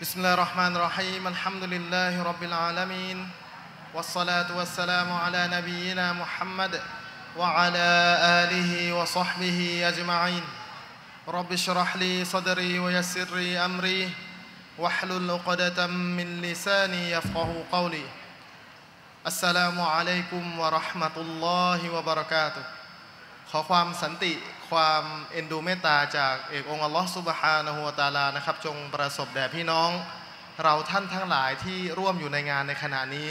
بسم الله الرحمن الرحيم الحمد لله رب العالمين والصلاة والسلام على نبينا محمد وعلى آله وصحبه أجمعين رب اشرح لي صدري ويسر لي أمري واحلل عقدة من لساني يفقه قولي السلام عليكم ورحمة الله وبركاته ขอความสันติ ความเอ็นดูเมตตาจากเอกองค์อัลลอฮฺ سبحانه وتعالى นะครับ จงประสบแด่พี่น้อง เราท่านทั้งหลายที่ร่วมอยู่ในงานในขณะนี้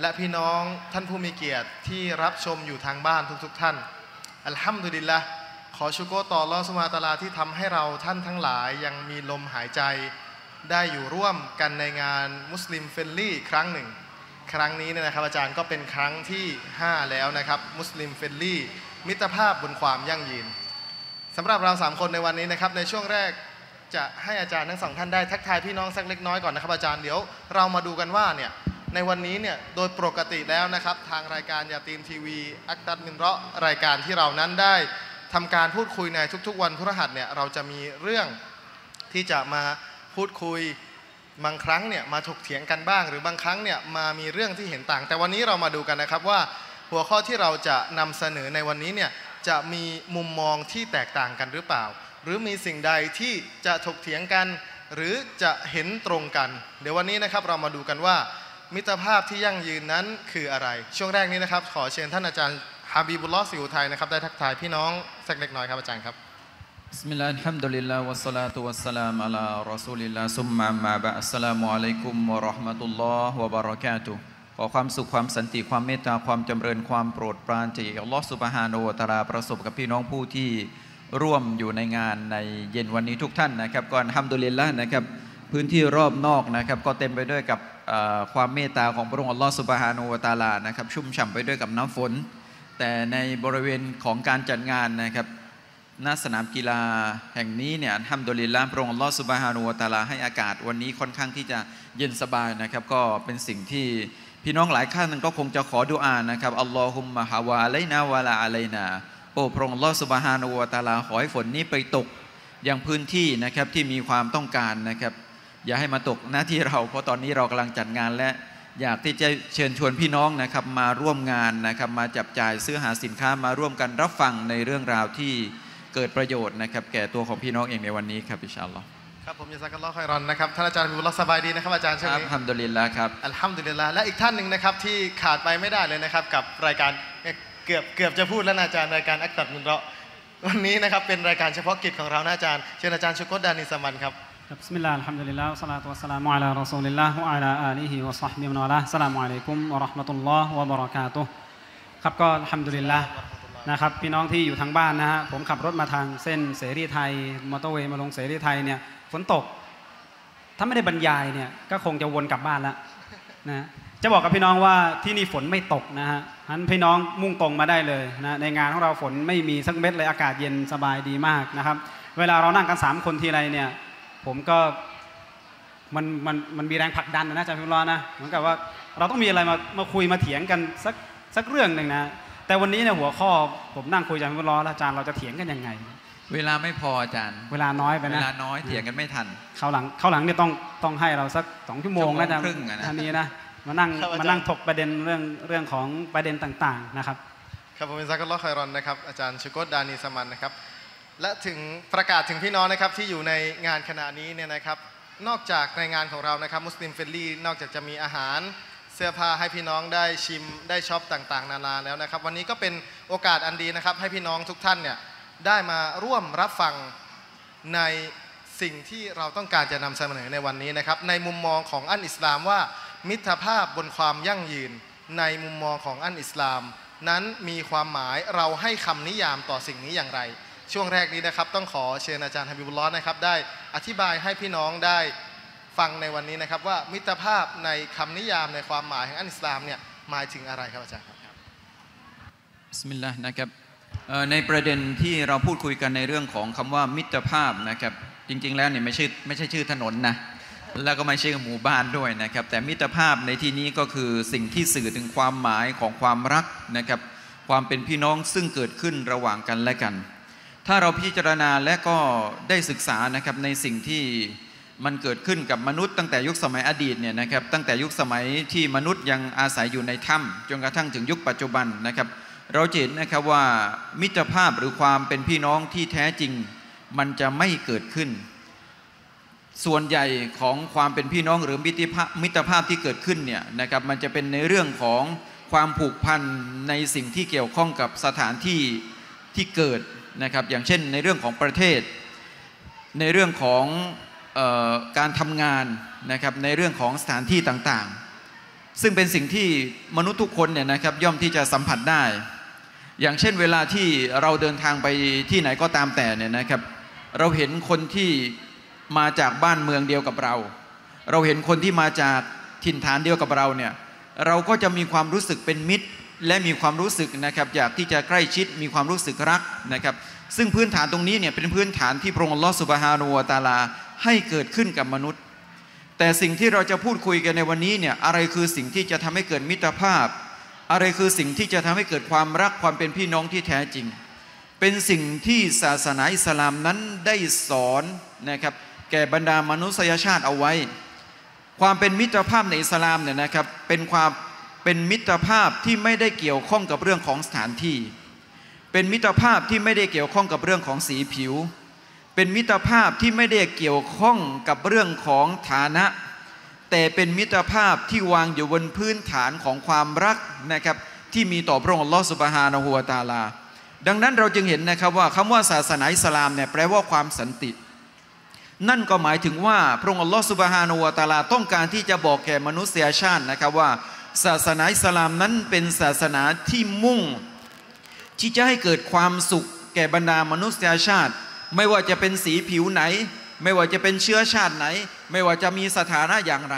และพี่น้องท่านผู้มีเกียรติที่รับชมอยู่ทางบ้านทุก ๆ ท่าน الحمد لله ขอชุโกรต่ออัลลอฮฺ سبحانه وتعالى ที่ทำให้เราท่านทั้งหลายยังมีลมหายใจ ได้อยู่ร่วมกันในงานมุสลิม friendly ครั้งหนึ่ง ครั้งนี้เนี่ยนะครับอาจารย์ก็เป็นครั้งที่ 5 แล้วนะครับมุสลิม friendly มิตรภาพบนความยั่งยืน สำหรับเรา 3 คนในวันนี้นะครับในช่วงแรกจะให้อาจารย์ทั้งสองท่านได้ทักทายพี่น้องสักเล็กน้อยก่อนนะครับอาจารย์เดี๋ยวเรามาดูกันว่าเนี่ยในวันนี้เนี่ยโดยปกติแล้วนะครับ ทางรายการยาตีมทีวีอักตัดมินเราะรายการที่เรานั้นได้ทำการพูดคุยในทุกๆ วันพฤหัสเนี่ยเราจะมีเรื่องที่จะมาพูดคุยบางครั้งเนี่ยมาถกเถียงกันบ้าง หรือบางครั้งเนี่ยมามีเรื่องที่เห็นต่าง แต่วันนี้เรามาดูกันนะครับว่าหัวข้อที่เราจะนำเสนอในวันนี้เนี่ย จะมีมุมมองที่แตกต่างกันหรือเปล่า หรือมีสิ่งใดที่จะถกเถียงกัน หรือจะเห็นตรงกัน เดี๋ยววันนี้นะครับเรามาดูกันว่า มิตรภาพที่ยั่งยืนนั้นคืออะไร ช่วงแรกนี้นะครับ ขอเชิญท่านอาจารย์ฮาบีบุลลอฮฺ ศรีอุทัยนะครับได้ทักทายพี่น้องสักเล็กน้อยครับอาจารย์ครับبسم الله الحمد لله والصلاة والسلام على رسول الله ثم أما بعد السلام عليكم ورحمة الله وبركاته ขอความสุขความสันติความเมตตาความจำเริญความโปรดปรานจากอัลลอฮฺสุบฮานาอะตาลาประสบกับพี่น้องผู้ที่ร่วมอยู่ในงานในเย็นวันนี้ทุกท่านนะครับก่อนฮัมดุลิลละนะครับพื้นที่รอบนอกนะครับก็เต็มไปด้วยกับความเมตตาของพระองค์อัลลอฮฺสุบฮานาอะตาลานะครับชุ่มฉ่ำไปด้วยกับน้ำฝน แต่ในบริเวณของการจัดงานนะครับณสนามกีฬาแห่งนี้เนี่ยทำดุลิลลาห์พระองค์อัลลอฮฺสุบฮานูตาลาให้อากาศวันนี้ค่อนข้างที่จะเย็นสบายนะครับก็เป็นสิ่งที่ พี่น้องหลายท่านก็คงจะขอดุอานะครับอัลลอฮุมมะฮาวาอะลัยนาวะลาอะลัยนาโอ้พระองค์ลอสุบฮานูวะตาลาขอให้ฝนนี้ไปตกอย่างพื้นที่นะครับที่มีความต้องการนะครับ อย่าให้มาตกหน้าที่เราเพราะตอนนี้เรากำลังจัดงานและอยากที่จะเชิญชวนพี่น้องนะครับมาร่วมงานนะครับมาจับจ่ายซื้อหาสินค้ามาร่วมกันรับฟังในเรื่องราวที่เกิดประโยชน์นะครับ แก่ตัวของพี่น้องเองในวันนี้ครับอิชาอัลลอฮ์ ครับผม جزاك الله خيرا นะครับท่านอาจารย์ฮาบีบุลสบายดีนะครับอาจารย์ช่วงนี้ الحمد لله ครับ الحمد لله และอีกท่านหนึ่งนะครับที่ขาดไปไม่ได้เลยนะครับกับรายการเกือบเกือบจะพูดแล้วนะอาจารย์รายการอักษรมินเราะวันนี้นะครับเป็นรายการเฉพาะกิจของเรานะอาจารย์เชิญอาจารย์ชุกดานิสมันครับบสมิลลาห์อัลฮัมดุลิลลาห์วะสลة والسلام على رسول الله وعلى آله وصحبه ومن والاه السلام عليكم ورحمة الله وبركاته ครับก็ الحمد لله นะครับพี่น้องที่อยู่ทางบ้านนะฮะผมขับรถมาทางเส้นเสรีไทยมอเตอร์เวย์มาลงเสรีไทยเนี่ย ฝนตก ถ้าไม่ได้บรรยายเนี่ยก็คงจะวนกลับบ้านแล้วนะจะบอกกับพี่น้องว่าที่นี่ฝนไม่ตกนะฮะฉะนั้นพี่น้องมุ่งตรงมาได้เลยนะในงานของเราฝนไม่มีสักเม็ดเลยอากาศเย็นสบายดีมากนะครับ เวลาเรานั่งกันสามคนทีไรเนี่ยผมก็มันมันมันมีแรงผลักดันนะอาจารย์พิมพ์รอนะเหมือนกับว่าเราต้องมีอะไรมามาคุยมาเถียงกันสักสักเรื่องหนึ่งนะแต่วันนี้เนี่ยหัวข้อผมนั่งคุยอาจารย์บีบุลลอฮฺแล้วอาจารย์เราจะเถียงกันยังไง เวลาไม่พออาจารย์ เวลาน้อยไปเวนะลาน้อยเถียงกันไม่ทันคราวหลังคราวหลังเนี่ยต้องต้องให้เราสักสองชั่วโมงนะอาจารย์ชั่วโมงครึ่งอะนะอันนี้นะมานั่งครับอาจารย์มานั่งถกประเด็นเรื่องเรื่องของประเด็นต่างๆนะครับ ครับผมเป็นซักัลลอฮ์คอยรอนนะครับอาจารย์ชุกรดานิสมันนะครับ และถึงประกาศถึงพี่น้องนะครับที่อยู่ในงานขณะนี้เนี่ยนะครับ นอกจากในงานของเรานะครับมุสลิม friendly นอกจากจะมีอาหารเสื้อผ้าให้พี่น้องได้ชิมได้ช็อปต่างๆ นานาแล้วนะครับ วันนี้ก็เป็นโอกาสอันดีนะครับ ให้พี่น้องทุกท่านเนี่ย ได้มาร่วมรับฟังในสิ่งที่เราต้องการจะนำเสนอในวันนี้นะครับ ในมุมมองของอันอิสลามว่า มิตรภาพบนความยั่งยืน ในมุมมองของอันอิสลาม นั้นมีความหมายเราให้คำนิยามต่อสิ่งนี้อย่างไร ช่วงแรกนี้นะครับ ต้องขอเชิญอาจารย์ฮาบิบุลลอฮ์นะครับ ได้อธิบายให้พี่น้องได้ฟังในวันนี้นะครับ ว่ามิตรภาพในคำนิยามในความหมายของอันอิสลามเนี่ยหมายถึงอะไรครับอาจารย์ครับบิสมิลลาห์นะครับ ในประเด็นที่เราพูดคุยกันในเรื่องของคำว่ามิตรภาพนะครับจริง ๆ แล้วเนี่ยไม่ใช่ไม่ใช่ชื่อถนนนะแล้วก็ไม่ใช่หมู่บ้านด้วยนะครับ แต่มิตรภาพในที่นี้ก็คือสิ่งที่สื่อถึงความหมายของความรักนะครับ ความเป็นพี่น้องซึ่งเกิดขึ้นระหว่างกันและกัน ถ้าเราพิจารณาและก็ได้ศึกษานะครับในสิ่งที่มันเกิดขึ้นกับมนุษย์ตั้งแต่ยุคสมัยอดีตเนี่ยนะครับตั้งแต่ยุคสมัยที่มนุษย์ยังอาศัยอยู่ในถ้ำจนกระทั่งถึงยุคปัจจุบันนะครับ เราเห็นนะครับว่ามิตรภาพหรือความเป็นพี่น้องที่แท้จริง มันจะไม่เกิดขึ้น ส่วนใหญ่ของความเป็นพี่น้องหรือมิตรภาพมิตรภาพที่เกิดขึ้นเนี่ยนะครับมันจะเป็นในเรื่องของความผูกพันในสิ่งที่เกี่ยวข้องกับสถานที่ที่เกิดนะครับ อย่างเช่นในเรื่องของประเทศ ในเรื่องของออการทำงานนะครับในเรื่องของสถานที่ต่างๆ ซึ่งเป็นสิ่งที่มนุษย์ทุกคนเนี่ยนะครับย่อมที่จะสัมผัสได้ อย่างเช่นเวลาที่เราเดินทางไปที่ไหนก็ตามแต่เนี่ยนะครับ เราเห็นคนที่มาจากบ้านเมืองเดียวกับเรา เราเห็นคนที่มาจากถิ่นฐานเดียวกับเราเนี่ยเราก็จะมีความรู้สึกเป็นมิตร และมีความรู้สึกนะครับอยากที่จะใกล้ชิดมีความรู้สึกรักนะครับ ซึ่งพื้นฐานตรงนี้เนี่ยเป็นพื้นฐานที่พระองค์ลอสุบฮานูวตาลาให้เกิดขึ้นกับมนุษย์ แต่สิ่งที่เราจะพูดคุยกันในวันนี้เนี่ยอะไรคือสิ่งที่จะทำให้เกิดมิตรภาพ อะไรคือสิ่งที่จะทำให้เกิดความรักความเป็นพี่น้องที่แท้จริง เป็นสิ่งที่ศาสนาอิสลามนั้นได้สอนนะครับ แก่บรรดามนุษยชาติเอาไว้ ความเป็นมิตรภาพในอิสลามเนี่ยนะครับเป็นความเป็นมิตรภาพที่ไม่ได้เกี่ยวข้องกับเรื่องของสถานที่ เป็นมิตรภาพที่ไม่ได้เกี่ยวข้องกับเรื่องของสีผิว เป็นมิตรภาพที่ไม่ได้เกี่ยวข้องกับเรื่องของฐานะ แต่เป็นมิตรภาพที่วางอยู่บนพื้นฐานของความรักนะครับที่มีต่อพระองค์อัลลอฮฺสุบฮานะฮูวตาลา ดังนั้นเราจึงเห็นนะครับว่าคำว่าศาสนาอิสลามเนี่ยแปลว่าความสันติ นั่นก็หมายถึงว่าพระองค์อัลลอฮฺสุบฮานะฮูวตาลาต้องการที่จะบอกแก่มนุษยชาตินะครับว่า ศาสนาอิสลามนั้นเป็นศาสนาที่มุ่ง ที่จะให้เกิดความสุขแก่บรรดามนุษยชาติ ไม่ว่าจะเป็นสีผิวไหน ไม่ว่าจะเป็นเชื้อชาติไหน ไม่ว่าจะมีสถานะอย่างไร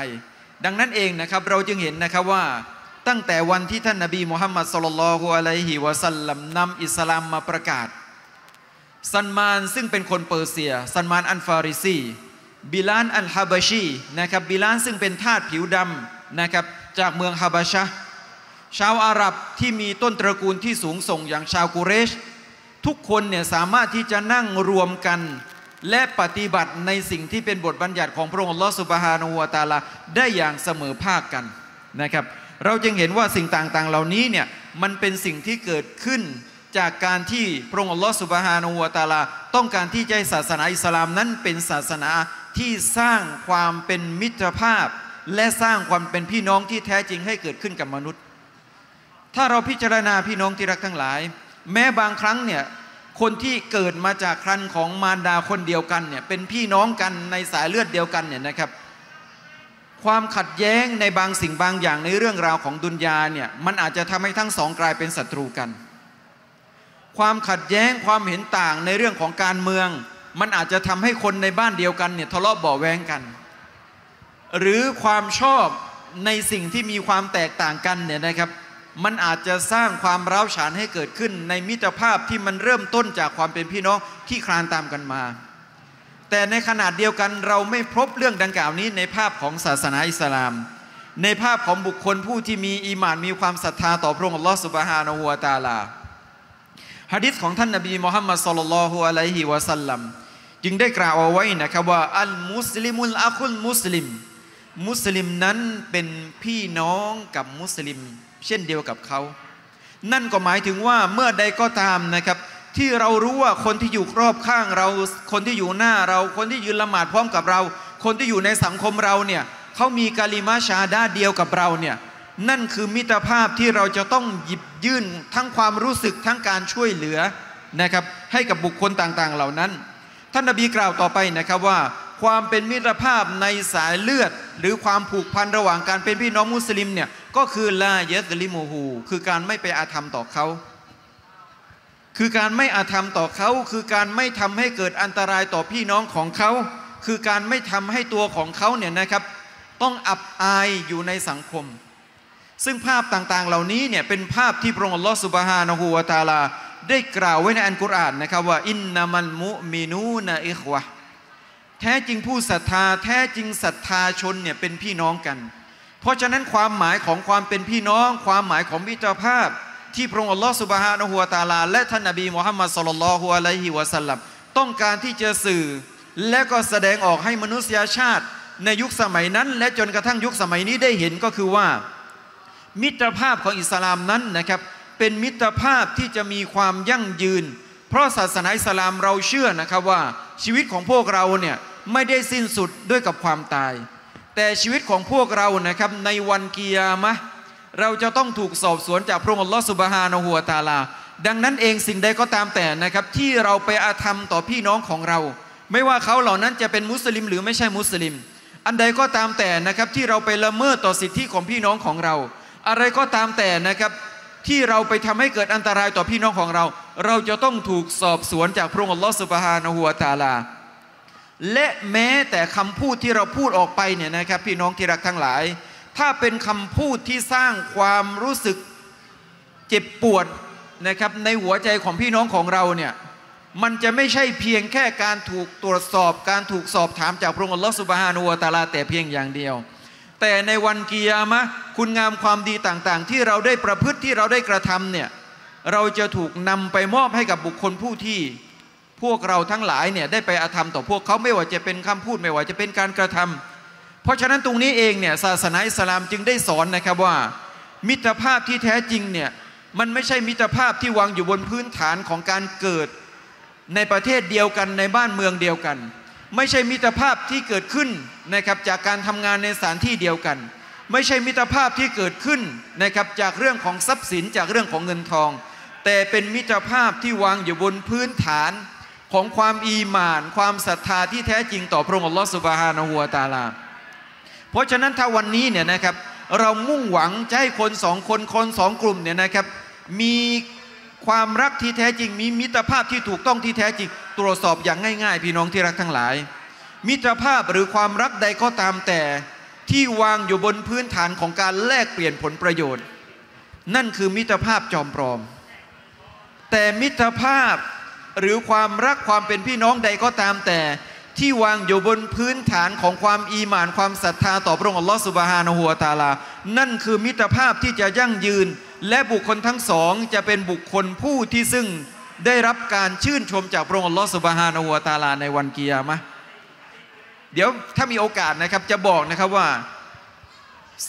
ดังนั้นเองนะครับเราจึงเห็นนะครับว่าตั้งแต่วันที่ท่านนบีมุฮัมมัดสุลลัลฮุอะลัยฮิวะสัลลัมนำอิสลามมาประกาศ ซัลมานซึ่งเป็นคนเปอร์เซีย ซัลมานอัลฟาริซีบิลาลอัลฮาบาชีนะครับบิลาลซึ่งเป็นทาสผิวดำนะครับจากเมืองฮาบาชะชาวอาหรับที่มีต้นตระกูลที่สูงส่งอย่างชาวกุเรช ทุกคนเนี่ยสามารถที่จะนั่งรวมกัน และปฏิบัติในสิ่งที่เป็นบทบัญญัติของพระองค์อัลลอฮฺ سبحانه وتعالى ได้อย่างเสมอภาคกันนะครับ เราจึงเห็นว่าสิ่งต่างๆ เหล่านี้เนี่ยมันเป็นสิ่งที่เกิดขึ้นจากการที่พระองค์อัลลอฮฺสุบฮานาหูวตะอาลา ต้องการที่จะให้ศาสนาอิสลามนั้นเป็นศาสนาที่สร้างความเป็นมิตรภาพ และสร้างความเป็นพี่น้องที่แท้จริงให้เกิดขึ้นกับมนุษย์ ถ้าเราพิจารณาพี่น้องที่รักทั้งหลาย แม้บางครั้งเนี่ย คนที่เกิดมาจากครันของมารดาคนเดียวกันเนี่ยเป็นพี่น้องกันในสายเลือดเดียวกันเนี่ยนะครับ ความขัดแย้งในบางสิ่งบางอย่างในเรื่องราวของดุนยาเนี่ยมันอาจจะทำให้ทั้งสองกลายเป็นศัตรูกัน ความขัดแย้งความเห็นต่างในเรื่องของการเมือง มันอาจจะทำให้คนในบ้านเดียวกันเนี่ยทะเลาะเบาแวงกัน หรือความชอบในสิ่งที่มีความแตกต่างกันเนี่ยนะครับ มันอาจจะสร้างความร้าวฉานให้เกิดขึ้น ในมิตรภาพที่มันเริ่มต้นจากความเป็นพี่น้องที่คลานตามกันมา แต่ในขนาดเดียวกันเราไม่พบเรื่องดังกล่าวนี้ในภาพของศาสนาอิสลาม ในภาพของบุคคลผู้ที่มีอีหมานมีความศรัทธาต่อพระองค์อัลลอฮฺสุบฮานะฮูวตาลาฮะดิษของท่านนบีมุฮัมมัดสุลลัลลอฮุอะลัยฮิวะสัลลัมจึงได้กล่าวเอาไว้นะครับว่าอัลมุสลิมุลอะคุลมุสลิม มุสลิมนั้นเป็นพี่น้องกับมุสลิม เช่นเดียวกับเขา นั่นก็หมายถึงว่าเมื่อใดก็ตามนะครับ ที่เรารู้ว่าคนที่อยู่รอบข้างเรา คนที่อยู่หน้าเรา คนที่ยืนละหมาดพร้อมกับเรา คนที่อยู่ในสังคมเราเนี่ยเขามีกาลิมาชาด้าเดียวกับเราเนี่ยนั่นคือมิตรภาพที่เราจะต้องหยิบยื่นทั้งความรู้สึกทั้งการช่วยเหลือนะครับให้กับบุคคลต่างๆเหล่านั้น ท่านนบีกล่าวต่อไปนะครับว่า ความเป็นมิตรภาพในสายเลือด หรือความผูกพันระหว่างการเป็นพี่น้องมุสลิมเนี่ย ก็คือลาเยสลิมูฮูคือการไม่ไปอาธรรมต่อเขา คือการไม่อาธรรมต่อเขา คือการไม่ทำให้เกิดอันตรายต่อพี่น้องของเขา คือการไม่ทำให้ตัวของเขาเนี่ยนะครับ ต้องอับอายอยู่ในสังคม ซึ่งภาพต่างๆ เหล่านี้เนี่ยเป็นภาพที่พระองค์ลอสุบฮานะฮูวะตาลา ได้กล่าวไว้ในอันกุรอานนะครับว่าอินนามัลมุมินูนะอิควะแท้จริงผู้ศรัทธาแท้จริงศรัทธาชนเนี่ยเป็นพี่น้องกัน เพราะฉะนั้นความหมายของความเป็นพี่น้อง ความหมายของมิตรภาพ ที่พระองค์อัลลอฮฺสุบฮานะฮูวตาลา และท่านนบีมุฮัมมัดสุลลัลลอฮุอะลัยฮิวะสัลลัมต้องการที่จะสื่อ และก็แสดงออกให้มนุษยชาติ ในยุคสมัยนั้น และจนกระทั่งยุคสมัยนี้ได้เห็นก็คือว่า มิตรภาพของอิสลามนั้นนะครับเป็นมิตรภาพที่จะมีความยั่งยืน เพราะศาสนาอิสลามเราเชื่อนะครับว่าชีวิตของพวกเราเนี่ยไม่ได้สิ้นสุดด้วยกับความตาย แต่ชีวิตของพวกเรานะครับในวันกิยามะเราจะต้องถูกสอบสวนจากพระองค์อัลลอฮฺสุบฮานะฮูวตาลา ดังนั้นเองสิ่งใดก็ตามแต่นะครับที่เราไปอาธรรมต่อพี่น้องของเรา ไม่ว่าเขาเหล่านั้นจะเป็นมุสลิมหรือไม่ใช่มุสลิม อันใดก็ตามแต่นะครับที่เราไปละเมิดต่อสิทธิของพี่น้องของเรา อะไรก็ตามแต่นะครับที่เราไปทำให้เกิดอันตรายต่อพี่น้องของเรา เราจะต้องถูกสอบสวนจากพระองค์อัลลอฮฺสุบฮานะฮูวตาลา และแม้แต่คำพูดที่เราพูดออกไปเนี่ยนะครับพี่น้องที่รักทั้งหลาย ถ้าเป็นคำพูดที่สร้างความรู้สึกเจ็บปวดนะครับในหัวใจของพี่น้องของเราเนี่ยมันจะไม่ใช่เพียงแค่การถูกตรวจสอบการถูกสอบถามจากพระองค์อัลลอฮฺสุบฮานุวะตาลาแต่เพียงอย่างเดียว แต่ในวันกิยามะคุณงามความดีต่างๆ ที่เราได้ประพฤติที่เราได้กระทำเนี่ยเราจะถูกนำไปมอบให้กับบุคคลผู้ที่ พวกเราทั้งหลายเนี่ยได้ไปอาธรรมต่อพวกเขาไม่ว่าจะเป็นคำพูดไม่ว่าจะเป็นการกระทำเพราะฉะนั้นตรงนี้เองเนี่ยศาสนาอิสลามจึงได้สอนนะครับว่า มิตรภาพที่แท้จริงเนี่ยมันไม่ใช่มิตรภาพที่วางอยู่บนพื้นฐานของการเกิดในประเทศเดียวกันในบ้านเมืองเดียวกัน ไม่ใช่มิตรภาพที่เกิดขึ้นนะครับจากการทำงานในสถานที่เดียวกัน ไม่ใช่มิตรภาพที่เกิดขึ้นนะครับจากเรื่องของทรัพย์สินจากเรื่องของเงินทอง แต่เป็นมิตรภาพที่วางอยู่บนพื้นฐาน ของความอีหมาน ความศรัทธาที่แท้จริงต่อพระองค์อัลลอฮฺสุบฮานะฮูวตาลา เพราะฉะนั้นถ้าวันนี้เนี่ยนะครับเรามุ่งหวังจะให้คนสองคนคนสองกลุ่มเนี่ยนะครับ มีความรักที่แท้จริง มีมิตรภาพที่ถูกต้องที่แท้จริง ตรวจสอบอย่างง่ายๆ พี่น้องที่รักทั้งหลาย มิตรภาพหรือความรักใดก็ตามแต่ที่วางอยู่บนพื้นฐานของการแลกเปลี่ยนผลประโยชน์ นั่นคือมิตรภาพจอมปลอม แต่มิตรภาพ หรือความรักความเป็นพี่น้องใดก็ตามแต่ ที่วางอยู่บนพื้นฐานของความอีหมานความศรัทธาต่อพระองค์อัลลอฮฺสุบฮานะฮูวตาลา นั่นคือมิตรภาพที่จะยั่งยืน และบุคคลทั้งสองจะเป็นบุคคลผู้ที่ซึ่งได้รับการชื่นชมจากพระองค์อัลลอฮฺสุบฮานะฮูวตาลาในวันกิยามะเดี๋ยวถ้ามีโอกาสนะครับจะบอกนะครับว่า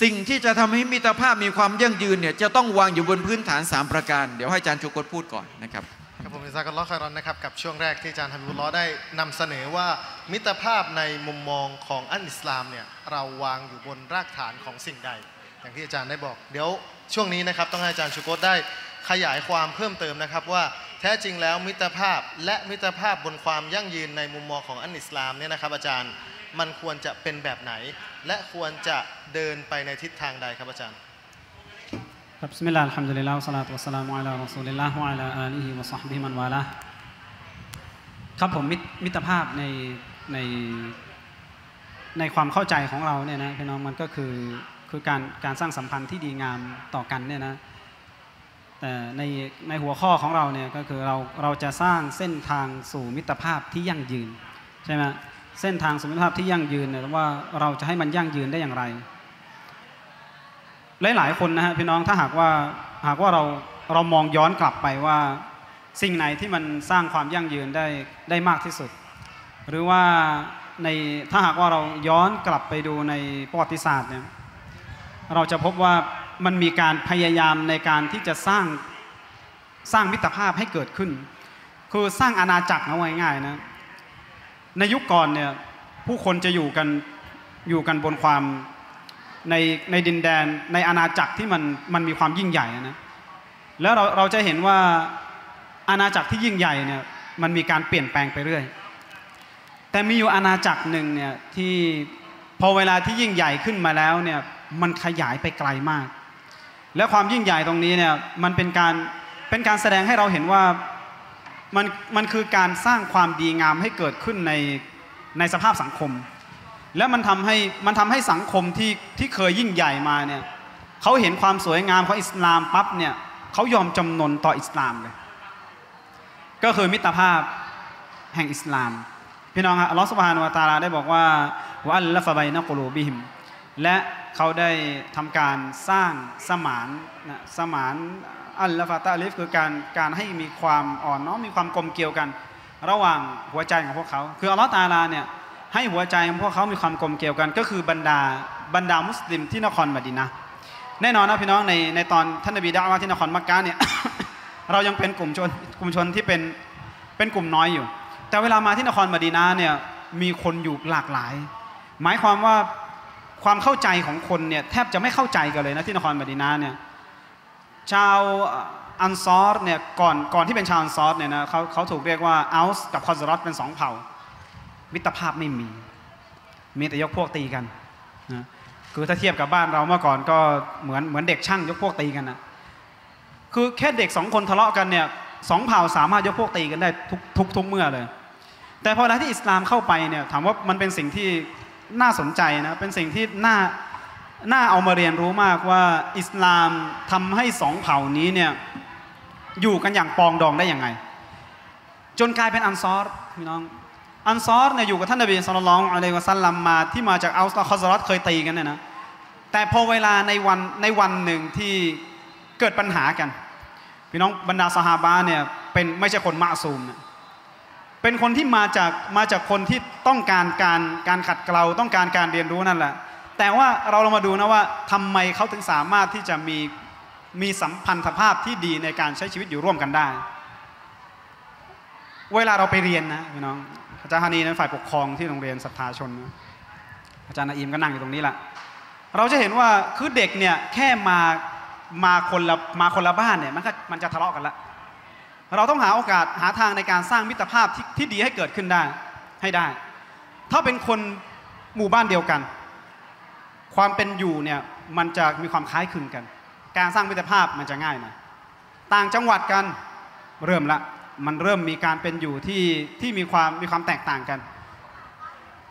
สิ่งที่จะทำให้มิตรภาพมีความยั่งยืนเนี่ยจะต้องวางอยู่บนพื้นฐาน 3 ประการ เดี๋ยวให้อาจารย์ชูกดพูดก่อนนะครับ ครับผมอิซากัลลอฮ์คารอนนะครับกับช่วงแรกที่อาจารย์ฮับิบุลลอได้นำเสนอว่ามิตรภาพในมุมมองของอันอิสลามเนี่ยเราวางอยู่บนรากฐานของสิ่งใด อย่างที่อาจารย์ได้บอก เดี๋ยวช่วงนี้นะครับต้องให้อาจารย์ชูโกตได้ขยายความเพิ่มเติมนะครับว่าแท้จริงแล้วมิตรภาพและมิตรภาพบนความยั่งยืนในมุมมองของอันอิสลามเนี่ยนะครับอาจารย์มันควรจะเป็นแบบไหน และควรจะเดินไปในทิศทางใดครับอาจารย์ ครับ بسم الله الحمد لله والصلاة والسلام على رسول الله وعلى آله وصحبه ومن والاه ครับผมมิตรมิตรภาพในในในความเข้าใจของเราเนี่ยนะพี่น้องมันก็คือคือการการสร้างสัมพันธ์ที่ดีงามต่อกันเนี่ยนะแต่ในในหัวข้อของเราเนี่ยก็คือเราเราจะสร้างเส้นทางสู่มิตรภาพที่ยั่งยืนใช่ไหมเส้นทางสู่มิตรภาพที่ยั่งยืนเนี่ยว่าเราจะให้มันยั่งยืนได้อย่างไร หลายๆคนนะฮะพี่น้องถ้าหากว่าหากว่าเราเรามองย้อนกลับไปว่า สิ่งไหนที่มันสร้างความยั่งยืนได้ได้มากที่สุด หรือว่าในถ้าหากว่าเราย้อนกลับไปดูในประวัติศาสตร์เนี่ยเราจะพบว่ามันมีการพยายามในการที่จะสร้างสร้างมิตรภาพให้เกิดขึ้น คือสร้างอาณาจักรนะว่าง่ายๆนะในยุคก่อนเนี่ยผู้คนจะอยู่กันอยู่กันบนความ ในในดินแดนในอาณาจักรที่มันมันมีความยิ่งใหญ่นะแล้วเราเราจะเห็นว่าอาณาจักรที่ยิ่งใหญ่เนี่ยมันมีการเปลี่ยนแปลงไปเรื่อย แต่มีอยู่อาณาจักรหนึ่งเนี่ยที่พอเวลาที่ยิ่งใหญ่ขึ้นมาแล้วเนี่ยมันขยายไปไกลมาก และความยิ่งใหญ่ตรงนี้เนี่ยมันเป็นการเป็นการแสดงให้เราเห็นว่ามันมันคือการสร้างความดีงามให้เกิดขึ้นในในสภาพสังคม แล้วมันทำให้มันทำให้สังคมที่ที่เคยยิ่งใหญ่มาเนี่ยเขาเห็นความสวยงามของอิสลามปั๊บเนี่ยเขายอมจำนนต่ออิสลามเลยก็คือมิตรภาพแห่งอิสลาม พี่น้องอัลลอฮฺสุบฮานุวะตาลาได้บอกว่าวะอัลลฟะไบัยนะกุลูบิฮิม และเขาได้ทำการสร้างสมานนะสมานอัลลฟะตาลิฟคือการการให้มีความอ่อนน้อมมีความกลมเกลียวกัน ระหว่างหัวใจของพวกเขา คืออัลลอฮ์ตาลาเนี่ย ให้หัวใจของพวกเขามีความกลมเกลียวกัน ก็คือบรรดาบรรดามุสลิมที่นครมดีนะแน่นอนนะพี่น้องในในตอนท่านนบีดะว่าที่นครมักกะเนี่ยเรายังเป็นกลุ่มชนกลุ่มชนที่เป็นเป็นกลุ่มน้อยอยู่ แต่เวลามาที่นครมดีนะเนี่ยมีคนอยู่หลากหลาย หมายความว่าความเข้าใจของคนเนี่ยแทบจะไม่เข้าใจกันเลยนะที่นครมดีนะห์เนี่ยชาวอันซอร์เนี่ยก่อนก่อนที่เป็นชาวอันซอร์เนี่ยนะเขาเขาถูกเรียกว่าอัลส์กับคอซรอตเป็นสองเผ่า มิตรภาพไม่มี มีแต่ยกพวกตีกันนะคือถ้าเทียบกับบ้านเราเมื่อก่อนก็เหมือนเหมือนเด็กช่างยกพวกตีกันนะคือแค่เด็กสองคนทะเลาะกันเนี่ยสองเผ่าสามารถยกพวกตีกันได้ทุกทุกทุกเมื่อเลย แต่พอเวลาที่อิสลามเข้าไปเนี่ยถามว่ามันเป็นสิ่งที่น่าสนใจนะเป็นสิ่งที่น่าน่าเอามาเรียนรู้มากว่าอิสลามทำให้สองเผ่านี้เนี่ยอยู่กันอย่างปองดองได้ยังไง จนกลายเป็นอันซอรพี่น้อง อันซอรเนี่ยอยู่กับท่านนบีสุลต่านอะลัยฮิวะซัลลัมมาที่มาจากอัลสและคอซรัตเคยตีกันเนี่ยนะแต่พอเวลาในวันในวันหนึ่งที่เกิดปัญหากัน พี่น้องบรรดาสหาบะเนี่ยเป็นไม่ใช่คนมะซูมนะเป็นคนที่มาจากมาจากคนที่ต้องการการการขัดเกลาต้องการการเรียนรู้นั่นแหละ แต่ว่าเราเรามาดูนะว่าทำไมเขาถึงสามารถที่จะมีมีสัมพันธภาพที่ดีในการใช้ชีวิตอยู่ร่วมกันได้ เวลาเราไปเรียนนะพี่น้อง จารย์ฮานีนั้นฝ่ายปกครองที่โรงเรียนศรัทธาชนนะอาจารย์นาอิมก็นั่งอยู่ตรงนี้แหละเราจะเห็นว่าคือเด็กเนี่ยแค่มามาคนละมาคนละบ้านเนี่ยมันก็มันจะทะเลาะกันละเราต้องหาโอกาสหาทางในการสร้างมิตรภาพที่ที่ดีให้เกิดขึ้นได้ให้ได้ ถ้าเป็นคนหมู่บ้านเดียวกัน ความเป็นอยู่เนี่ยมันจะมีความคล้ายคลึงกัน การสร้างมิตรภาพมันจะง่ายหน่อยต่างจังหวัดกันเริ่มละ มันเริ่มมีการเป็นอยู่ที่ที่มีความมีความแตกต่างกัน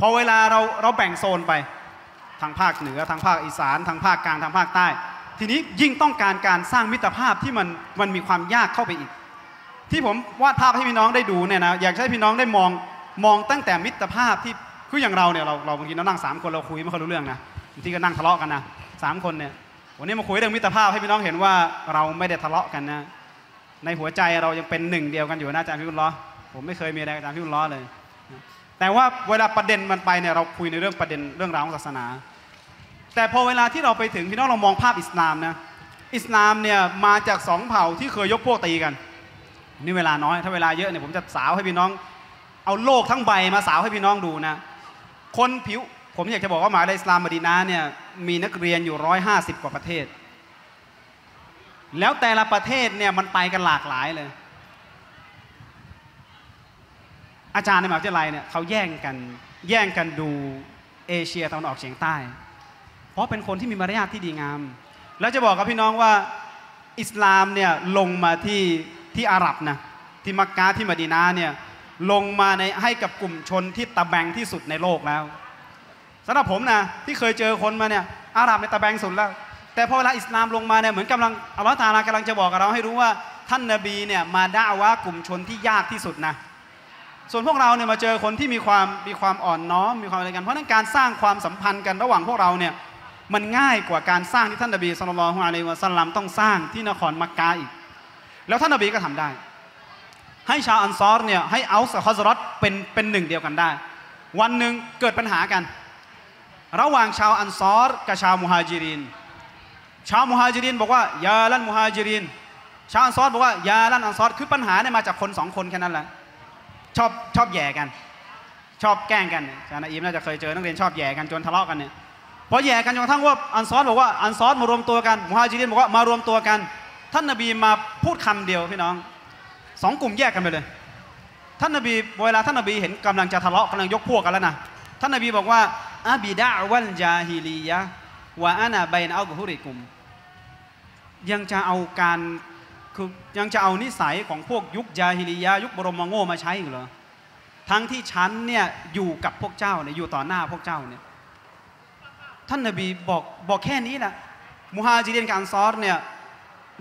พอเวลาเราเราแบ่งโซนไปทางภาคเหนือทางภาคอีสานทางภาคกลางทางภาคใต้ ทีนี้ยิ่งต้องการการสร้างมิตรภาพที่มันมันมีความยากเข้าไปอีก ที่ผมวาดภาพให้พี่น้องได้ดูเนี่ยนะอยากให้พี่น้องได้มองมองตั้งแต่มิตรภาพที่คืออย่างเราเนี่ยเราเราบางทีเรานั่งสามคนเราคุยไม่ค่อยรู้เรื่องนะบางทีก็นั่งทะเลาะกันนะสามคนเนี่ยวันนี้มาคุยเรื่องมิตรภาพให้พี่น้องเห็นว่าเราไม่ได้ทะเลาะกันนะ ในหัวใจเรายังเป็นหนึ่งเดียวกันอยู่นะอาจารย์พิบุญล้อผมไม่เคยมีอะไรกับอาจารย์พิบุญล้อเลย แต่ว่าเวลาประเด็นมันไปเนี่ยเราคุยในเรื่องประเด็นเรื่องราวของศาสนา แต่พอเวลาที่เราไปถึงพี่น้องเรามองภาพอิสลามนะอิสลามเนี่ยมาจากสองเผ่าที่เคยยกพวกตีกันนี่เวลาน้อยถ้าเวลาเยอะเนี่ยผมจะสาวให้พี่น้อง เอาโลกทั้งใบมาสาวให้พี่น้องดูนะคนผิวผมอยากจะบอกว่าหมหาวิทยาลัยอิสลามมดีนาเนี่ยมีนักเรียนอยู่ร้อยห้าสิบกว่าประเทศ แล้วแต่ละประเทศเนี่ยมันไปกันหลากหลายเลย อาจารย์ในมหาวิทยาลัยเนี่ยเขาแย่งกันแย่งกันดูเอเชียตะวันออกเฉียงใต้ เพราะเป็นคนที่มีมารยาทที่ดีงาม แล้วจะบอกกับพี่น้องว่าอิสลามเนี่ยลงมาที่ที่อาหรับนะที่มักกะที่มดีนาเนี่ยลงมาในให้กับกลุ่มชนที่ตะแบงที่สุดในโลกแล้วสำหรับผมนะที่เคยเจอคนมาเนี่ยอาหรับในตะแบงสุดแล้ว แต่พอเวลาอิสลามลงมาเนี่ยเหมือนกำลังอัลลอฮฺตาลากำลังจะบอกกับเราให้รู้ว่าท่านนบีเนี่ยมาด่าวะกลุ่มชนที่ยากที่สุดนะส่วนพวกเราเนี่ยมาเจอคนที่มีความมีความอ่อนน้อมมีความอะไรกัน เพราะนั้นการสร้างความสัมพันธ์กันระหว่างพวกเราเนี่ยมันง่ายกว่าการสร้างที่ท่านนบีสุลต่านฮ์อะลัยวะสัลลัมต้องสร้างที่นครมักกะอีก แล้วท่านนบีก็ทำได้ ให้ชาวอันซอรเนี่ยให้เอาส์คอซรอตเป็นเป็นหนึ่งเดียวกันได้ วันหนึ่งเกิดปัญหากัน ระหว่างชาวอันซอรกับชาวมุฮาจิริน ชาวมุฮาจิรินบอกว่ายาลันมุฮาจิรินชาวอันซอรบอกว่ายาลันอันซอรคือปัญหาเนี่ยมาจากคนสองคนแค่นั้นแหละชอบชอบแย่กัน ชอบแกล้งกันอาจารย์นาอิมน่าจะเคยเจอนักเรียนชอบแย่กันจนทะเลาะกันเนี่ยพอแย่กันจนกระทั่งว่าอันซอรบอกว่าอันซอรมารวมตัวกันมุฮาจิรินบอกว่ามารวมตัวกัน ท่านนบีมาพูดคำเดียวพี่น้องสองกลุ่มแยกกันไปเลย ท่านนบีเวลาท่านนบีเห็นกำลังจะทะเลาะกำลังยกพวกกันแล้วนะท่านนบีบอกว่าอาบิดะวันจาฮิลียะวะอานาไบนอัลกุฮุริกุม ยังจะเอาการคือยังจะเอานิสัยของพวกยุคจาฮิลียะยุคบรมโง่มาใช้อีกเหรอทั้งที่ฉันเนี่ยอยู่กับพวกเจ้าเนี่ยอยู่ต่อหน้าพวกเจ้าเนี่ยท่านนบีบอกบอกแค่นี้แหละมุฮาจิรินกับอันซอรเนี่ย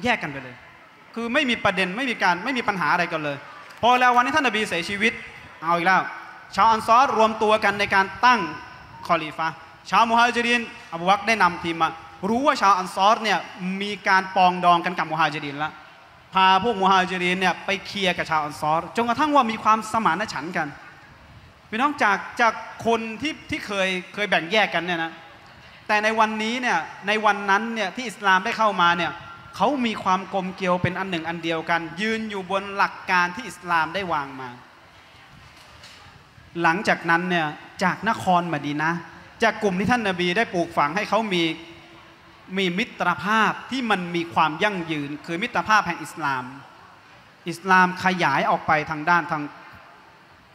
แยกกันไปเลย คือไม่มีประเด็นไม่มีการไม่มีปัญหาอะไรกันเลย พอแล้ววันนี้ท่านนบีเสียชีวิตเอาอีกแล้วชาวอันซอรรวมตัวกันในการตั้งคอลีฟะชาวมุฮาจิรินอบูบักได้นำทีมมา รู้ว่าชาวอันซอรเนี่ยมีการปองดองกันกับมุฮาจิรินแล้วพาพวกมุฮัจิรินเนี่ยไปเคลียร์กับชาวอันซอรจนกระทั่งว่ามีความสมานฉันท์กันพี่น้องจากจากคนที่ที่เคยเคยแบ่งแยกกันเนี่ยนะแต่ในวันนี้เนี่ยในวันนั้นเนี่ยที่อิสลามได้เข้ามาเนี่ยเขามีความกลมเกลียวเป็นอันหนึ่งอันเดียวกัน ยืนอยู่บนหลักการที่อิสลามได้วางมา หลังจากนั้นเนี่ยจากนครมดีนะ จากกลุ่มที่ท่านนาบีได้ปลูกฝังให้เขามี มีมิตรภาพที่มันมีความยั่งยืน คือมิตรภาพแห่งอิสลาม อิสลามขยายออกไปทางด้านทาง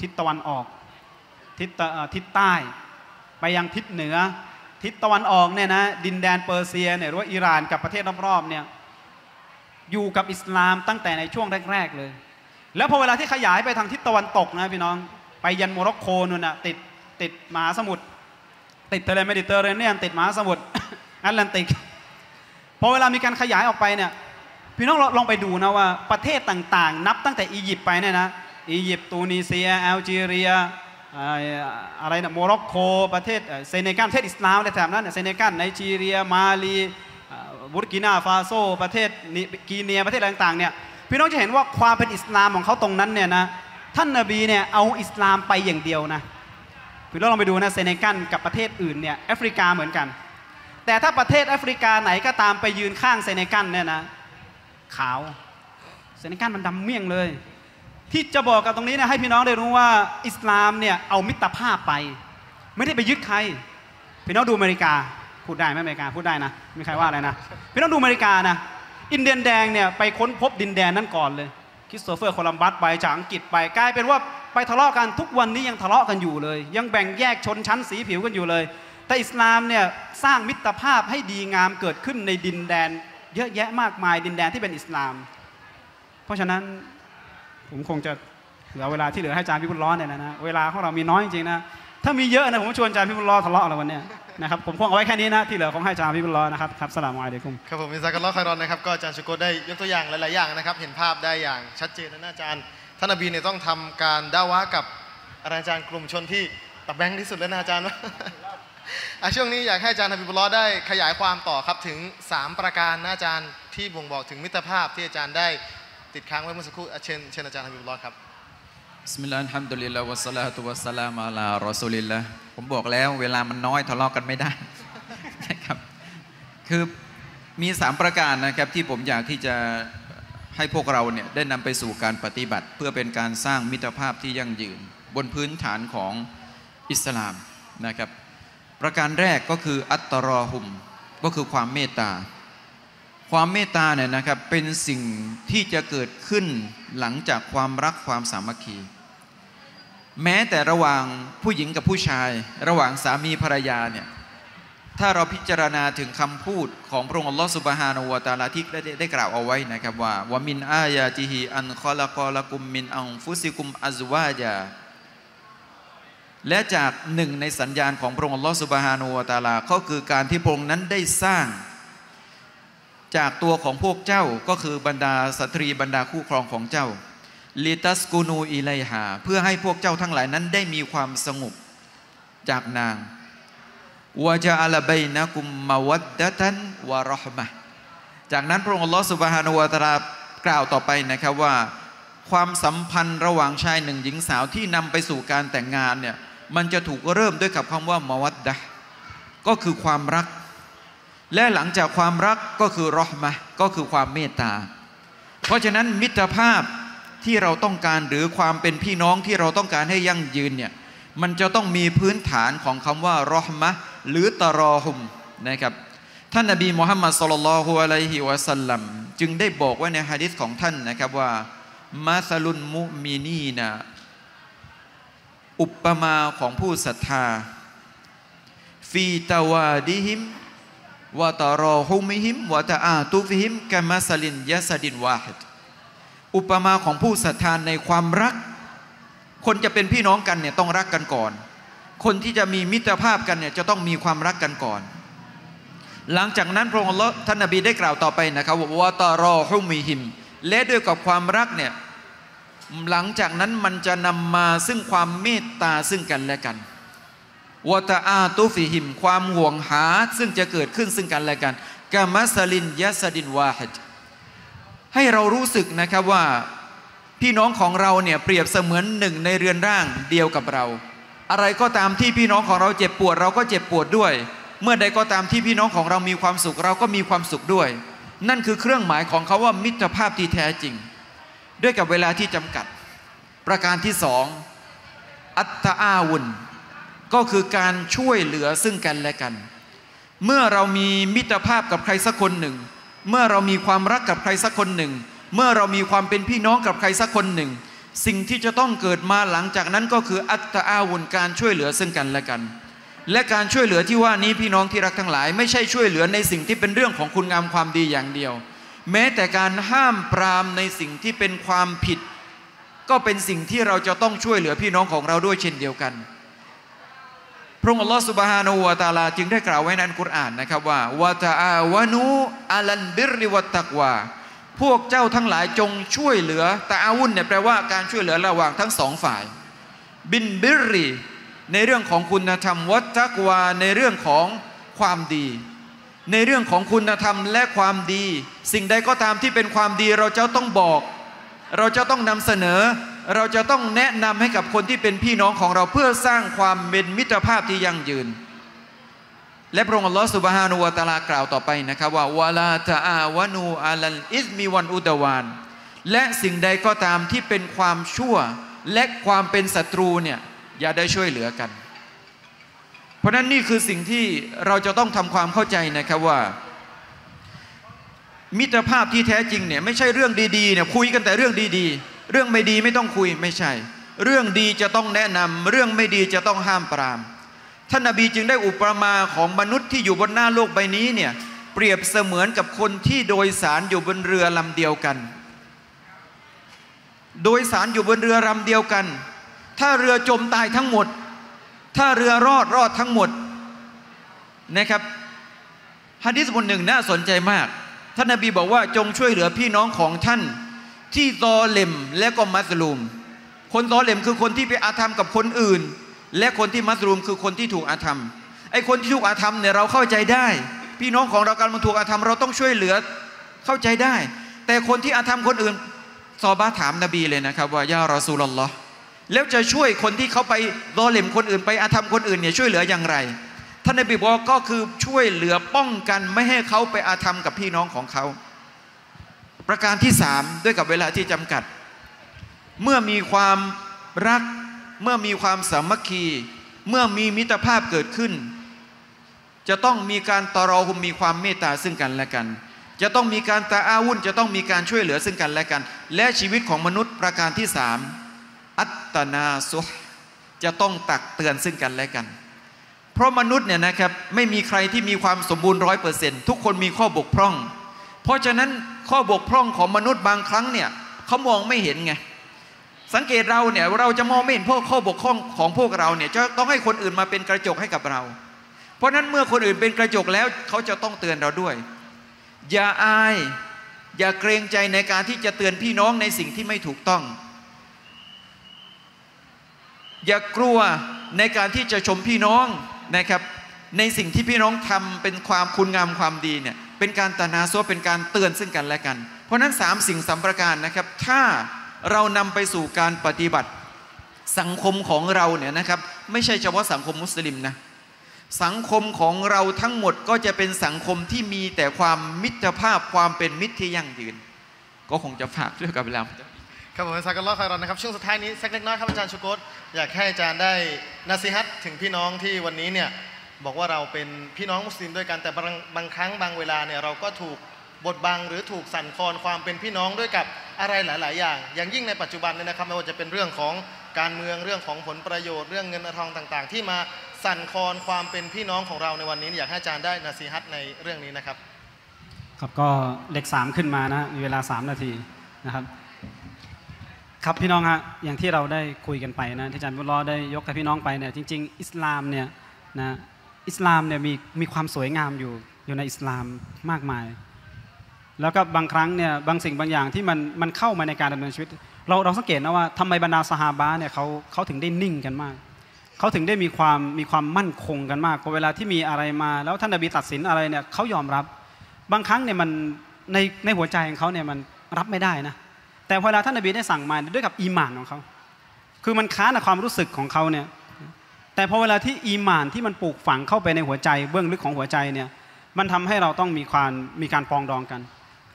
ทิศตะวันออกทิศตะทิศใต้ ไปยังทิศเหนือ ทิศตะวันออกเนี่ยนะดินแดนเปอร์เซียเนี่ยหรือว่าอิหร่านกับประเทศรอบๆเนี่ยอยู่กับอิสลามตั้งแต่ในช่วงแรก ๆ เลย แล้วพอเวลาที่ขยายไปทางทิศตะวันตกนะพี่น้องไปยันโมร็อกโกนู่นนะติดติดมหาสมุทรติดทะเลเมดิเตอร์เรเนียนติดมหาสมุทร แอตแลนติกพอเวลามีการขยายออกไปเนี่ยพี่น้องลองไปดูนะว่าประเทศต่างๆ นับตั้งแต่อียิปต์ไปเนี่ยนะอียิปต์ตูนิเซียแอลจีเรียอะไรนะโมร็อกโกประเทศเซเนกัลประเทศอิสลามอะไรแถบนั้นเซเนกัลไนจีเรียมาลีบุรกินาฟาโซ ประเทศกีเนียประเทศอะไรต่างๆเนี่ยพี่น้องจะเห็นว่าความเป็นอิสลามของเขาตรงนั้นเนี่ยนะท่านนบีเนี่ยเอาอิสลามไปอย่างเดียวนะพี่น้องลองไปดูนะเซเนกัลกับประเทศอื่นเนี่ยแอฟริกาเหมือนกัน แต่ถ้าประเทศแอฟริกาไหนก็ตามไปยืนข้างเซเนกัลเนี่ยนะ ขาวเซเนกัลมันดำเมี่ยงเลย ที่จะบอกกับตรงนี้นะให้พี่น้องได้รู้ว่าอิสลามเนี่ยเอามิตรภาพไป ไม่ได้ไปยึดใคร พี่น้องดูอเมริกาพูดได้ไหมอเมริกาพูดได้นะไม่มีใครว่าอะไรนะพี่น้องดูอเมริกานะอินเดียนแดงเนี่ยไปค้นพบดินแดนนั้นก่อนเลยคริสโตเฟอร์โคลัมบัสไปจากอังกฤษไปกลายเป็นว่าไปทะเลาะกันทุกวันนี้ยังทะเลาะกันอยู่เลย ยังแบ่งแยกชนชั้นสีผิวกันอยู่เลย แต่อิสลามเนี่ยสร้างมิตรภาพให้ดีงามเกิดขึ้นในดินแดน เยอะแยะมากมายดินแดนที่เป็นอิสลาม เพราะฉะนั้นผมคงจะเหลือเวลาที่เหลือให้อาจารย์พิบุญร้อนเนี่ยนะนะเวลาของเรามีน้อยจริงๆนะถ้ามีเยอะนะผมชวนอาจารย์พิบุญร้อนทะเลาะอะไรวันนี้นะครับผมคงเอาไว้แค่นี้นะที่เหลือคงให้อาจารย์พิบุญร้อนนะครับครับสลามอะลัยกุมครับผมอิซากัลลอคอยรอนนะครับก็อาจารย์ชุโกได้ยกตัวอย่างหลายๆอย่างนะครับ เห็นภาพได้อย่างชัดเจนนะอาจารย์ท่านนบีเนี่ยต้องทำการด่าวะกับอาจารย์กลุ่มชนที่ตับแบงค์ที่สุดแล้วนะอาจารย์อะ ช่วงนี้อยากให้อาจารย์ฮะบิบุลลอได้ขยายความต่อครับถึง 3 ประการนะอาจารย์ที่บ่งบอกถึงมิตรภาพที่อาจารย์ได้ติดค้างไว้เมื่อสักครู่เชิญเชิญอาจารย์ฮะบิบุลลอครับبسم الله الرحمن الرحيم الحمد لله والصلاة والسلام على رسول الله ผมบอกแล้วเวลามันน้อยทะเลาะกันไม่ได้นะครับคือมีสามประการนะครับที่ผมอยากที่จะให้พวกเราเนี่ยได้นำไปสู่การปฏิบัติ เพื่อเป็นการสร้างมิตรภาพที่ยั่งยืน บนพื้นฐานของอิสลามนะครับ ประการแรกก็คืออัตตรอหุมก็คือความเมตตา ความเมตตาเนี่ยนะครับเป็นสิ่งที่จะเกิดขึ้นหลังจากความรักความสามัคคี แม้แต่ระหว่างผู้หญิงกับผู้ชาย ระหว่างสามีภรรยาเนี่ยถ้าเราพิจารณาถึงคำพูดของพระองค์อัลลอฮฺสุบฮานาวะตาลาที่ได้ได้กล่าวเอาไว้นะครับว่าวะมินอายาติฮิอันคอละกอละกุมมินอังฟุซิกุมอัซวาจา และจากหนึ่งในสัญญาณของพระองค์ลอสุบฮานาอูตาลาก็คือการที่พระองค์นั้นได้สร้าง จากตัวของพวกเจ้าก็คือบรรดาสตรีบรรดาคู่ครองของเจ้าลิตัสกูนูอิไลฮาเพื่อให้พวกเจ้าทั้งหลายนั้นได้มีความสงบจากนางวะจาอัลบัยนะกุมมาวัดดะตันวะรอฮมะจากนั้นพระองค์ลอสุบฮานะฮูวะตาลากล่าวต่อไปนะครับว่า ความสัมพันธ์ระหว่างชายหนึ่งหญิงสาวที่นำไปสู่การแต่งงานเนี่ย มันจะถูกเริ่มด้วยกับคำว่ามาวัดดะก็คือความรัก และหลังจากความรักก็คือรอมะก็คือความเมตตา เพราะฉะนั้นมิตรภาพที่เราต้องการหรือความเป็นพี่น้องที่เราต้องการให้ยั่งยืนเนี่ยมันจะต้องมีพื้นฐานของคำว่ารอมะหรือตรอฮุมนะครับท่านนบีมุฮัมมัดสุลลัลฮุอะลัยฮิวะสัลลัมจึงได้บอกไว้ในฮะดิษของท่านนะครับว่ามาซาลุนมุมินีนะ อุปมาของผู้ศรัทธา ฟีตาวาดิฮิมวะตารอฮุมิฮิมวะตะอาตุฟิฮิมกะมาสลินยะสดินวาฮิดอุปมาของผู้ศรัทธาในความรัก คนจะเป็นพี่น้องกันเนี่ยต้องรักกันก่อน คนที่จะมีมิตรภาพกันเนี่ยจะต้องมีความรักกันก่อน หลังจากนั้นพระองค์อัลเลาะห์ท่านนบีได้กล่าวต่อไปนะครับว่าตารอฮุมิฮิมและด้วยกับความรักเนี่ย หลังจากนั้นมันจะนำมาซึ่งความเมตตาซึ่งกันและกันวตาอาตุฟิหิม ความห่วงหาซึ่งจะเกิดขึ้นซึ่งกันและกันกามัสลินยัสดินวาฮิดให้เรารู้สึกนะครับว่าพี่น้องของเราเนี่ยเปรียบเสมือนหนึ่งในเรือนร่างเดียวกับเรา อะไรก็ตามที่พี่น้องของเราเจ็บปวด เราก็เจ็บปวดด้วย เมื่อใดก็ตามที่พี่น้องของเรามีความสุข เราก็มีความสุขด้วย นั่นคือเครื่องหมายของเขาว่ามิตรภาพที่แท้จริง ด้วยกับเวลาที่จำกัด ประการที่สองอัตตาอาวุนก็คือการช่วยเหลือซึ่งกันและกัน เมื่อเรามีมิตรภาพกับใครสักคนหนึ่ง เมื่อเรามีความรักกับใครสักคนหนึ่ง เมื่อเรามีความเป็นพี่น้องกับใครสักคนหนึ่ง สิ่งที่จะต้องเกิดมาหลังจากนั้นก็คืออัตตาอาวุนการช่วยเหลือซึ่งกันและกัน และการช่วยเหลือที่ว่านี้พี่น้องที่รักทั้งหลาย ไม่ใช่ช่วยเหลือในสิ่งที่เป็นเรื่องของคุณงามความดีอย่างเดียว แม้แต่การห้ามปรามในสิ่งที่เป็นความผิด ก็เป็นสิ่งที่เราจะต้องช่วยเหลือพี่น้องของเราด้วยเช่นเดียวกัน พระองค์อัลลอฮฺสุบฮานาอูวาตาลา จึงได้กล่าวไว้ในอัลกุรอานนะครับว่าวะตาอาวานูอัลันบิริวัตตักวาพวกเจ้าทั้งหลายจงช่วยเหลือตาอาวุนเนี่ยแปลว่าการช่วยเหลือระหว่างทั้งสองฝ่าย บินบิรรีในเรื่องของคุณธรรมวัตตักวาในเรื่องของความดี ในเรื่องของคุณธรรมและความดี สิ่งใดก็ตามที่เป็นความดีเราจะต้องบอก เราจะต้องนำเสนอ เราจะต้องแนะนำให้กับคนที่เป็นพี่น้องของเราเพื่อสร้างความเป็นมิตรภาพที่ยั่งยืน และพระองค์อัลลอฮฺสุบฮานุวะตาลากล่าวต่อไปนะครับว่าวะลาตะอาวานูอาลันอิสมีวันอุดวานและสิ่งใดก็ตามที่เป็นความชั่ว และความเป็นศัตรูเนี่ยอย่าได้ช่วยเหลือกัน เพราะนั้นนี่คือสิ่งที่เราจะต้องทำความเข้าใจนะครับว่า มิตรภาพที่แท้จริงเนี่ยไม่ใช่เรื่องดีๆเนี่ยคุยกันแต่เรื่องดีๆ เรื่องไม่ดีไม่ต้องคุยไม่ใช่ เรื่องดีจะต้องแนะนำเรื่องไม่ดีจะต้องห้ามปราม ท่านนบีจึงได้อุปมาของมนุษย์ที่อยู่บนหน้าโลกใบนี้เนี่ยเปรียบเสมือนกับคนที่โดยสารอยู่บนเรือลำเดียวกัน โดยสารอยู่บนเรือลำเดียวกัน ถ้าเรือจมตายทั้งหมด ถ้าเรือรอดรอดทั้งหมดนะครับฮะดิษบทหนึ่งน่าสนใจมาก ท่านนบีบอกว่าจงช่วยเหลือพี่น้องของท่าน ที่ซอเลมและก็มัสลูม คนซอเลมคือคนที่ไปอาธรรมกับคนอื่น และคนที่มัสลูมคือคนที่ถูกอาธรรมไอ้คนที่ถูกอาธรรมเนี่ยเราเข้าใจได้ พี่น้องของเราการมันถูกอาธรรมเราต้องช่วยเหลือเข้าใจได้ แต่คนที่อาธรรมคนอื่นซอบาถามนบีเลยนะครับ ว่ายารอซูลลอฮ์ แล้วจะช่วยคนที่เขาไปรอเลมคนอื่นไปอาธรรมคนอื่นเนี่ยช่วยเหลืออย่างไร ท่านนบีบอกก็คือช่วยเหลือป้องกันไม่ให้เขาไปอาธรรมกับพี่น้องของเขา ประการที่สามด้วยกับเวลาที่จำกัด เมื่อมีความรัก เมื่อมีความสามัคคี เมื่อมีมิตรภาพเกิดขึ้น จะต้องมีการตอรอหุมมีความเมตตาซึ่งกันและกันจะต้องมีการตาอาวุนจะต้องมีการช่วยเหลือซึ่งกันและกัน และชีวิตของมนุษย์ประการที่สาม อัตตนาซุฮจะต้องตักเตือนซึ่งกันและกัน เพราะมนุษย์เนี่ยนะครับไม่มีใครที่มีความสมบูรณ์ร้อยเปอร์เซ็นต์ทุกคนมีข้อบกพร่อง เพราะฉะนั้นข้อบกพร่องของมนุษย์บางครั้งเนี่ยเขามองไม่เห็นไง สังเกตเราเนี่ยเราจะมองไม่เห็นพวกข้อบกพร่องของพวกเราเนี่ยจะต้องให้คนอื่นมาเป็นกระจกให้กับเรา เพราะฉะนั้นเมื่อคนอื่นเป็นกระจกแล้วเขาจะต้องเตือนเราด้วย อย่าอาย อย่าเกรงใจในการที่จะเตือนพี่น้องในสิ่งที่ไม่ถูกต้อง อย่ากลัวในการที่จะชมพี่น้องนะครับ ในสิ่งที่พี่น้องทำเป็นความคุณงามความดีเนี่ยเป็นการตนาซัวเป็นการเตือนซึ่งกันและกัน เพราะฉะนั้นสามสิ่งสามประการนะครับ ถ้าเรานำไปสู่การปฏิบัติสังคมของเราเนี่ยนะครับ ไม่ใช่เฉพาะสังคมมุสลิมนะสังคมของเราทั้งหมดก็จะเป็นสังคมที่มีแต่ความมิตรภาพความเป็นมิตรที่ยั่งยืน ก็คงจะฝากด้วยกับเวลา ครับผมซากัลลอคอยรอนนะครับช่วงสุดท้ายนี้สักเล็กน้อยครับอาจารย์ชูโกตอยากให้อาจารย์ได้นาซีฮัตถึงพี่น้องที่วันนี้เนี่ยบอกว่าเราเป็นพี่น้องมุสลิมด้วยกันแต่บางบางครั้งบางเวลาเนี่ยเราก็ถูกบดบังหรือถูกสั่นคลอนความเป็นพี่น้องด้วยกับอะไรหลาย ๆ อย่าง อย่างยิ่งในปัจจุบันเนี่ยนะครับไม่ว่าจะเป็นเรื่องของการเมืองเรื่องของผลประโยชน์เรื่องเงินทองต่าง ๆ ที่มาสั่นคลอนความเป็นพี่น้องของเราในวันนี้ อยากให้อาจารย์ได้นาซีฮัตในเรื่องนี้นะครับ ครับก็เลขสามขึ้นมานะมีเวลา 3 นาทีนะครับ ครับพี่น้องฮะอย่างที่เราได้คุยกันไปนะที่อาจารย์บุญรอดได้ยกกับพี่น้องไปเนี่ยจริง ๆ อิสลามเนี่ยนะอิสลามเนี่ยมีมีความสวยงามอยู่อยู่ในอิสลามมากมาย แล้วก็บางครั้งเนี่ยบางสิ่งบางอย่างที่มันมันเข้ามาในการดำเนินชีวิต เราเราสังเกตนะว่าทำไมบรรดาสหาบะเนี่ยเขาเขาถึงได้นิ่งกันมากเขาถึงได้มีความมีความมั่นคงกันมากพอเวลาที่มีอะไรมา แล้วท่านนบีตัดสินอะไรเนี่ยเขายอมรับบางครั้งเนี่ยมันในในหัวใจของเขาเนี่ยมันรับไม่ได้นะ แต่เวลาท่านนบีได้สั่งมาด้วยกับอีหมานของเขาคือมันค้านกับความรู้สึกของเขาเนี่ยแต่พอเวลาที่อีหมานที่มันปลูกฝังเข้าไปในหัวใจ เบื้องลึกของหัวใจเนี่ยมันทำให้เราต้องมีความมีการปองดองกัน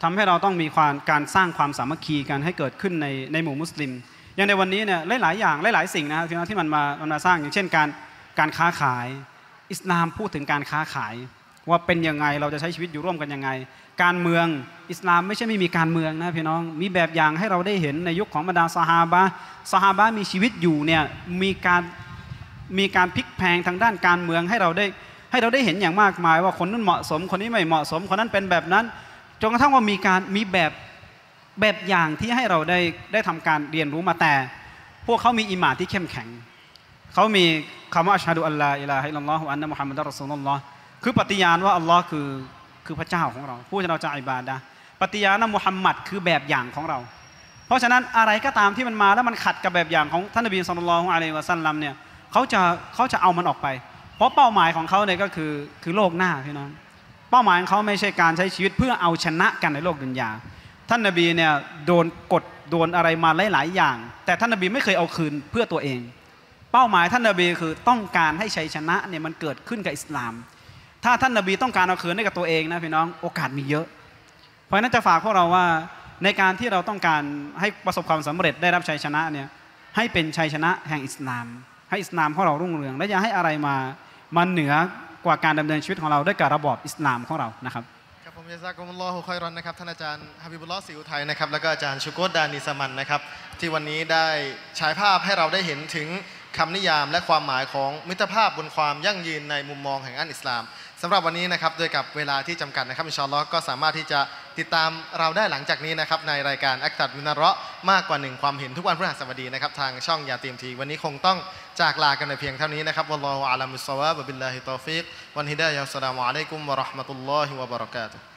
ทำให้เราต้องมีความการสร้างความสามัคคีกันให้เกิดขึ้นในในหมู่มุสลิม อย่างในวันนี้เนี่ยหลายๆอย่างหลายๆสิ่งนะครับที่ที่มันมามันมาสร้างอย่างเช่นการการค้าขาย อิสลามพูดถึงการค้าขาย ว่าเป็นยังไงเราจะใช้ชีวิตอยู่ร่วมกันยังไง การเมืองอิสลามไม่ใช่ไม่มีการเมืองนะพี่น้องมีแบบอย่างให้เราได้เห็นในยุคของบรรดาสหาบะสหาบะมีชีวิตอยู่เนี่ยมีการมีการพลิกแพงทางด้านการเมืองให้เราได้ให้เราได้เห็นอย่างมากมาย ว่าคนนั้นเหมาะสมคนนี้ไม่เหมาะสมคนนั้นเป็นแบบนั้นจนกระทั่งว่ามีการมีแบบแบบอย่างที่ให้เราได้ได้ทำการเรียนรู้มาแต่ พวกเขามีอิมาที่เข้มแข็งเขามีคำว่าอัชฮะดุอัลลอฮ์อิลาฮะอิลลอฮุอันนะมุฮัมมัดรอสูลุลลอฮ์ คือปฏิญาณว่าอัลลอฮ์คือคือพระเจ้าของเรา ผู้ที่เราจะอิบาดะปฏิญาณว่ามุฮัมมัดคือแบบอย่างของเรา เพราะฉะนั้นอะไรก็ตามที่มันมาแล้วมันขัดกับแบบอย่างของท่านนบีสุลต่านละฮ์อะลัยวะสัลลัมเนี่ยเขาจะเขาจะเอามันออกไป เพราะเป้าหมายของเขาเนี่ยก็คือคือโลกหน้าพี่น้องเป้าหมายของเขาไม่ใช่การใช้ชีวิตเพื่อเอาชนะกันในโลกดุนยาท่านนบีเนี่ยโดนกดโดนอะไรมาหลาย ๆ อย่าง แต่ท่านนบีไม่เคยเอาคืนเพื่อตัวเอง เป้าหมายท่านนบีคือต้องการให้ชัยชนะเนี่ยมันเกิดขึ้นกับอิสลาม ถ้าท่านนบีต้องการเอาคืนให้กับตัวเองนะพี่น้องโอกาสมีเยอะ เพราะนั้นจะฝากพวกเราว่าในการที่เราต้องการให้ประสบความสำเร็จได้รับชัยชนะเนี่ยให้เป็นชัยชนะแห่งอิสลาม ให้อิสลามของเรารุ่งเรือง และอย่าให้อะไรมามาเหนือกว่าการดำเนินชีวิตของเราด้วยกับระบอบอิสลามของเรานะครับครับผมยาซากุมุลลอฮุคอยรอนนะครับท่านอาจารย์ฮะบิบุลลอฮ์สิวไทยนะครับแล้วก็อาจารย์ชุโกตดานิสมันนะครับที่วันนี้ได้ฉายภาพให้เราได้เห็นถึงคำนิยามและความหมายของมิตรภาพบนความยั่งยืนในมุมมองแห่งอันอิสลาม สำหรับวันนี้นะครับโดยกับเวลาที่จำกัดนะครับإن شاء الله ก็สามารถที่จะติดตามเราได้หลังจากนี้นะครับในรายการأكثر من رأي มากกว่าหนึ่งความเห็นทุกวันพฤหัสบดีนะครับทางช่องยาตีมทีวี วันนี้คงต้องจากลากันในเพียงเท่านี้นะครับوالله أعلم بالصواب وبالله التوفيق والهداية السلام عليكم ورحمة الله وبركاته